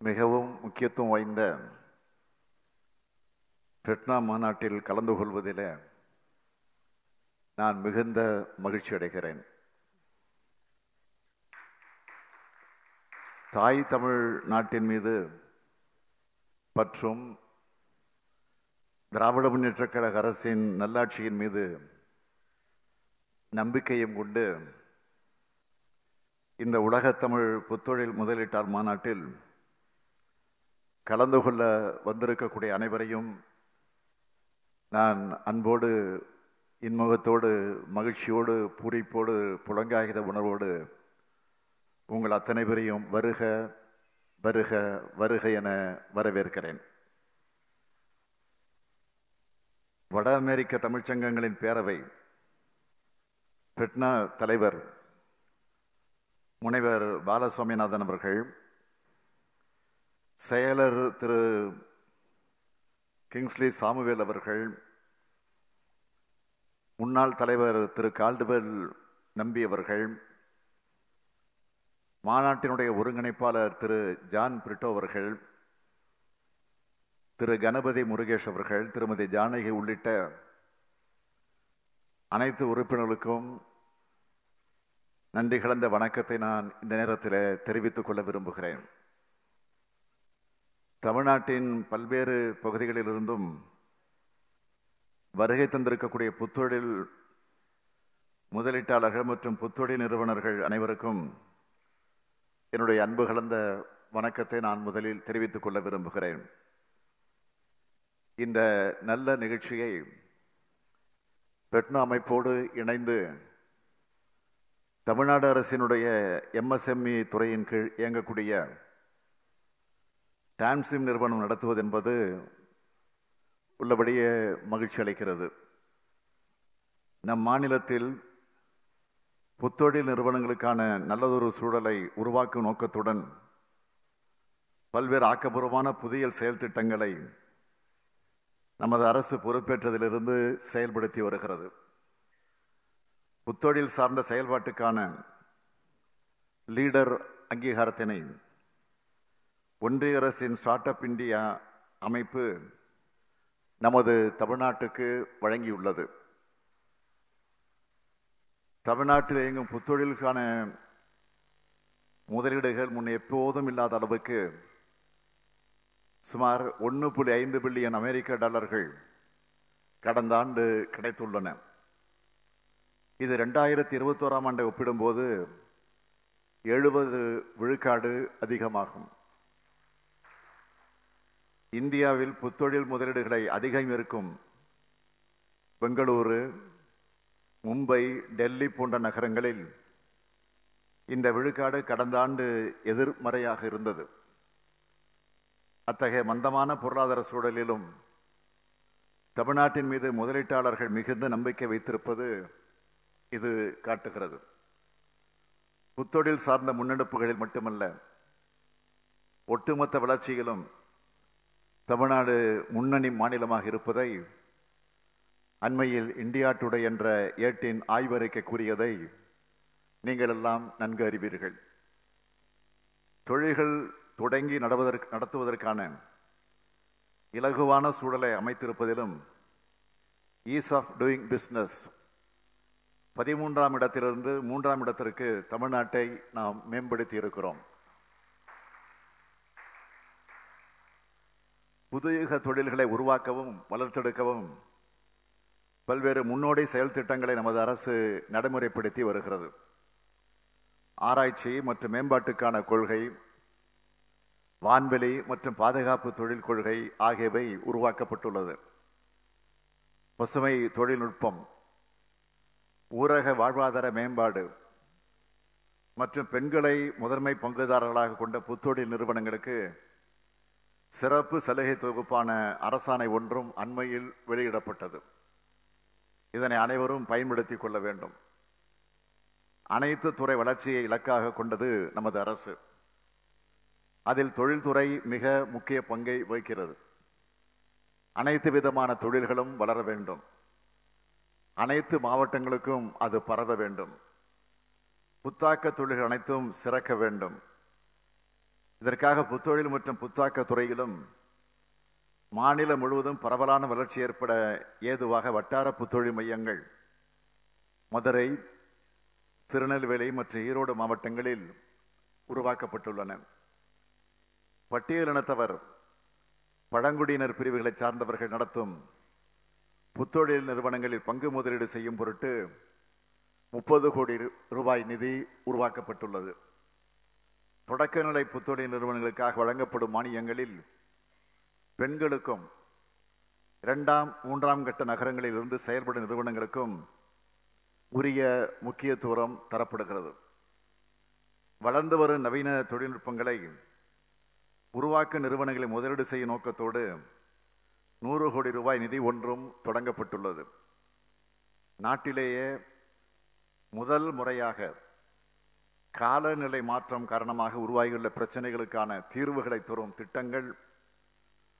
மிகவும் முக்கியத்துவம் வாய்ந்த பெட்னா மாநாட்டில் கலந்து கொள்வதில் நான் மிகுந்த மகிழ்ச்சி அடைகிறேன். தாய் தமிழ் நாட்டின் மீது பற்றும் திராவிட முன்னேற்றக் கழக அரசின் நல்லாட்சியின் மீது நம்பிக்கையும் கொண்டு இந்த உலகத்தமிழ் புத்தொழில் முதலீட்டார் மாநாட்டில் கலந்து கொள்ள வந்திருக்கக்கூடிய அனைவரையும் நான் அன்போடு இன்முகத்தோடு மகிழ்ச்சியோடு பூரிப்போடு புலங்காகித உணர்வோடு உங்கள் அத்தனை பேரையும் வருக வருக வருக என வரவேற்கிறேன். வட அமெரிக்க தமிழ்ச்சங்கங்களின் பேரவை பெட்னா தலைவர் முனைவர் பாலசுவாமிநாதன் அவர்கள் செயலர் திரு கிங்ஸ்லி சாமுவேல் அவர்கள் முன்னாள் தலைவர் திரு கால்டுவெல் நம்பி அவர்கள் மாநாட்டினுடைய ஒருங்கிணைப்பாளர் திரு ஜான் பிரிட்டோ அவர்கள் திரு கணபதி முருகேஷ் அவர்கள் திருமதி ஜானகி உள்ளிட்ட அனைத்து உறுப்பினர்களுக்கும் நன்றி கலந்த வணக்கத்தை நான் இந்த நேரத்தில் தெரிவித்துக் கொள்ள விரும்புகிறேன். தமிழ்நாட்டின் பல்வேறு பகுதிகளிலிருந்தும் வருகை தந்திருக்கக்கூடிய புத்தொழில் முதலீட்டாளர்கள் மற்றும் புத்தொழில் நிறுவனர்கள் அனைவருக்கும் என்னுடைய அன்பு கலந்த வணக்கத்தை நான் முதலில் தெரிவித்துக் கொள்ள விரும்புகிறேன். இந்த நல்ல நிகழ்ச்சியை பெட்னா அமைப்போடு இணைந்து தமிழ்நாடு அரசினுடைய எம்எஸ்எம்இ துறையின் கீழ் இயங்கக்கூடிய டான்சிம் நிறுவனம் நடத்துவது என்பது உள்ளபடியே மகிழ்ச்சி அளிக்கிறது. நம் மாநிலத்தில் புத்தொழில் நிறுவனங்களுக்கான நல்லதொரு சூழலை உருவாக்கும் நோக்கத்துடன் பல்வேறு ஆக்கப்பூர்வமான புதிய செயல் திட்டங்களை நமது அரசு பொறுப்பேற்றதிலிருந்து செயல்படுத்தி வருகிறது. புத்தொழில் சார்ந்த செயல்பாட்டுக்கான லீடர் அங்கீகாரத்தினை ஒன்றிய அரசின் ஸ்டார்ட் அப் இந்தியா அமைப்பு நமது தமிழ்நாட்டுக்கு வழங்கியுள்ளது. தமிழ்நாட்டில் இயங்கும் புத்தொழிலுக்கான முதலீடுகள் முன் எப்போதும் இல்லாத அளவுக்கு சுமார் ஒன்று புள்ளி ஐந்து பில்லியன் அமெரிக்க டாலர்கள் கடந்த ஆண்டு கிடைத்துள்ளன. இது ரெண்டாயிரத்தி இருபத்தோராம் ஆண்டை ஒப்பிடும்போது எழுபது விழுக்காடு அதிகமாகும். இந்தியாவில் புத்தொழில் முதலீடுகளை அதிகம் இருக்கும் பெங்களூரு மும்பை டெல்லி போன்ற நகரங்களில் இந்த விழுக்காடு கடந்த ஆண்டு எதிர்மறையாக இருந்தது. அத்தகைய மந்தமான பொருளாதார சூழலிலும் தமிழ்நாட்டின் மீது முதலீட்டாளர்கள் மிகுந்த நம்பிக்கை வைத்திருப்பது இது காட்டுகிறது. புத்தொழில் சார்ந்த முன்னெடுப்புகளில் மட்டுமல்ல ஒட்டுமொத்த வளர்ச்சியிலும் தமிழ்நாடு முன்னணி மாநிலமாக இருப்பதை அண்மையில் இந்தியா டுடே என்ற ஏட்டின் ஆய்வறிக்கை கூறியதை நீங்கள் எல்லாம் நன்கு அறிவீர்கள். தொழில்கள் தொடங்கி நடவதற்கு நடத்துவதற்கான இலகுவான சூழலை அமைத்திருப்பதிலும் ஈஸ் ஆஃப் டூயிங் பிஸ்னஸ் பதிமூன்றாம் இடத்திலிருந்து மூன்றாம் இடத்திற்கு தமிழ்நாட்டை நாம் மேம்படுத்தி இருக்கிறோம் புதுயுக தொழில்களை உருவாக்கவும் வளர்த்தெடுக்கவும் பல்வேறு முன்னோடி செயல் திட்டங்களை நமது அரசு நடைமுறைப்படுத்தி வருகிறது. ஆராய்ச்சி மற்றும் மேம்பாட்டுக்கான கொள்கை வான்வெளி மற்றும் பாதுகாப்பு தொழில் கொள்கை ஆகியவை உருவாக்கப்பட்டுள்ளது. பசுமை தொழில்நுட்பம் ஊரக வாழ்வாதார மேம்பாடு மற்றும் பெண்களை முதன்மை பங்குதாரர்களாக கொண்ட புத்தொழில் நிறுவனங்களுக்கு சிறப்பு சலுகை தொகுப்பான அரசாணை ஒன்றும் அண்மையில் வெளியிடப்பட்டது. இதனை அனைவரும் பயன்படுத்தி கொள்ள வேண்டும். அனைத்து துறை வளர்ச்சியை இலக்காக கொண்டது நமது அரசு. அதில் தொழில்துறை மிக முக்கிய பங்கை வகிக்கிறது. அனைத்து விதமான தொழில்களும் வளர வேண்டும். அனைத்து மாவட்டங்களுக்கும் அது பரவ வேண்டும். புத்தாக்க தொழில்கள் அனைத்தும் சிறக்க வேண்டும். இதற்காக புத்தொழில் மற்றும் புத்தாக்க துறையிலும் மாநிலம் முழுவதும் பரவலான வளர்ச்சி ஏற்பட ஏதுவாக வட்டார புத்தொழில் மையங்கள் மதுரை திருநெல்வேலி மற்றும் ஈரோடு மாவட்டங்களில் உருவாக்கப்பட்டுள்ளன. பட்டியலினத்தவர் பழங்குடியினர் பிரிவுகளை சார்ந்தவர்கள் நடத்தும் புத்தொழில் நிறுவனங்களில் பங்கு முதலீடு செய்யும் பொருட்டு முப்பது கோடி ரூபாய் நிதி உருவாக்கப்பட்டுள்ளது. தொடக்கநிலை புத்தொழில் நிறுவனங்களுக்காக வழங்கப்படும் மானியங்களில் பெண்களுக்கும் இரண்டாம் மூன்றாம் கட்ட நகரங்களில் இருந்து செயல்படும் நிறுவனங்களுக்கும் உரிய முக்கியத்துவம் தரப்படுகிறது. வளர்ந்து வரும் நவீன தொழில்நுட்பங்களை உருவாக்க நிறுவனங்களை முதலீடு செய்யும் நோக்கத்தோடு நூறு கோடி ரூபாய் நிதி ஒன்றும் தொடங்கப்பட்டுள்ளது. நாட்டிலேயே முதல் முறையாக காலநிலை மாற்றம் காரணமாக உருவாகியுள்ள பிரச்சனைகளுக்கான தீர்வுகளை தரும் திட்டங்கள்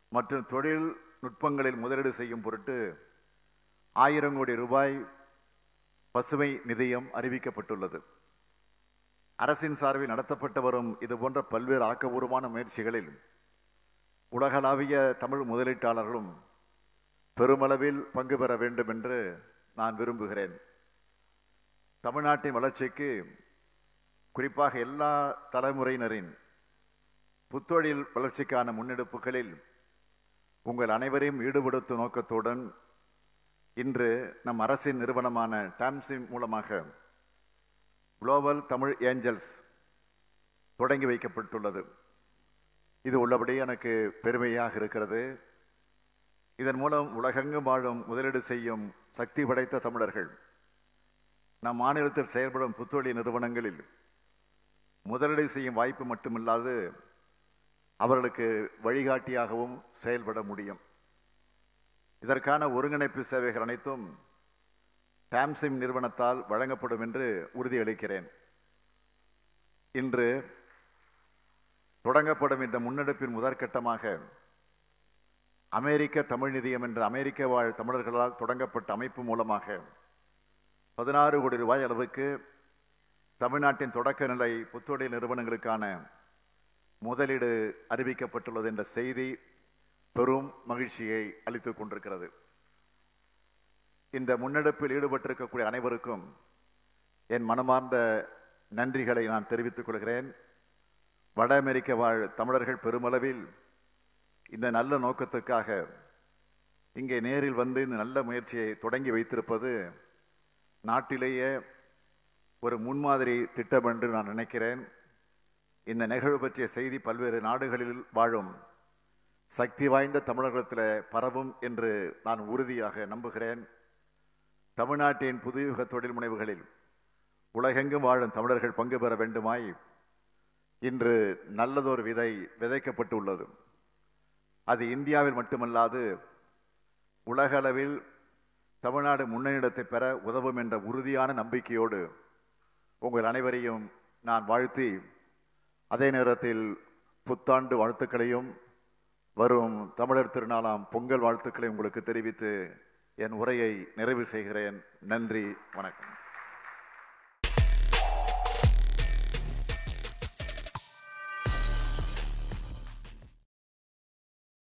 மற்றும் தொழில் நுட்பங்களில் முதலீடு செய்யும் பொருட்டு ஆயிரம் கோடி ரூபாய் பசுமை நிதியம் அறிவிக்கப்பட்டுள்ளது. அரசின் சார்பில் நடத்தப்பட்டு வரும் இதுபோன்ற பல்வேறு ஆக்கபூர்வமான முயற்சிகளில் உலகளாவிய தமிழ் முதலீட்டாளர்களும் பெருமளவில் பங்கு பெற வேண்டும் என்று நான் விரும்புகிறேன். தமிழ்நாட்டின் வளர்ச்சிக்கு குறிப்பாக எல்லா தலைமுறையினரின் புத்தொழில் வளர்ச்சிக்கான முன்னெடுப்புகளில் உங்கள் அனைவரையும் ஈடுபடுத்தும் நோக்கத்துடன் இன்று நம் அரசின் நிறுவனமான டாம்சி மூலமாக குளோபல் தமிழ் ஏஞ்சல்ஸ் தொடங்கி வைக்கப்பட்டுள்ளது. இது உள்ளபடி எனக்கு பெருமையாக இருக்கிறது. இதன் மூலம் உலகெங்கும் வாழும் முதலீடு செய்யும் சக்தி படைத்த தமிழர்கள் நம் மாநிலத்தில் செயல்படும் புத்தொழில் நிறுவனங்களில் முதலீடு செய்யும் வாய்ப்பு மட்டுமில்லாது அவர்களுக்கு வழிகாட்டியாகவும் செயல்பட முடியும். இதற்கான ஒருங்கிணைப்பு சேவைகள் அனைத்தும் டாம்சிம் நிறுவனத்தால் வழங்கப்படும் என்று உறுதியளிக்கிறேன். இன்று தொடங்கப்படும் இந்த முன்னெடுப்பின் முதற்கட்டமாக அமெரிக்க தமிழ் நிதியம் என்ற அமெரிக்க வாழ் தமிழர்களால் தொடங்கப்பட்ட அமைப்பு மூலமாக பதினாறு கோடி ரூபாய் அளவுக்கு தமிழ்நாட்டின் தொடக்க நிலை புத்தொழில் நிறுவனங்களுக்கான முதலீடு அறிவிக்கப்பட்டுள்ளது என்ற செய்தி பெரும் மகிழ்ச்சியை அளித்துக் கொண்டிருக்கிறது. இந்த முன்னெடுப்பில் ஈடுபட்டிருக்கக்கூடிய அனைவருக்கும் என் மனமார்ந்த நன்றிகளை நான் தெரிவித்துக் கொள்கிறேன். வட அமெரிக்க வாழ் தமிழர்கள் பெருமளவில் இந்த நல்ல நோக்கத்துக்காக இங்கே நேரில் வந்து இந்த நல்ல முயற்சியை தொடங்கி வைத்திருப்பது நாட்டிலேயே ஒரு முன்மாதிரி திட்டம் என்று நான் நினைக்கிறேன். இந்த நிகழ்வு பற்றிய செய்தி பல்வேறு நாடுகளில் வாழும் சக்தி வாய்ந்த தமிழகத்தில் பரவும் என்று நான் உறுதியாக நம்புகிறேன். தமிழ்நாட்டின் புதுயுக தொழில் முனைவுகளில் உலகெங்கும் வாழும் தமிழர்கள் பங்கு பெற வேண்டுமாய் இன்று நல்லதொரு விதை விதைக்கப்பட்டுள்ளது. அது இந்தியாவில் மட்டுமல்லாது உலகளவில் தமிழ்நாடு முன்னேற்றத்தை பெற உதவும் என்ற உறுதியான நம்பிக்கையோடு உங்கள் அனைவரையும் நான் வாழ்த்தி அதே நேரத்தில் புத்தாண்டு வாழ்த்துக்களையும் வரும் தமிழர் திருநாளாம் பொங்கல் வாழ்த்துக்களை உங்களுக்கு தெரிவித்து என் உரையை நிறைவு செய்கிறேன். நன்றி வணக்கம்.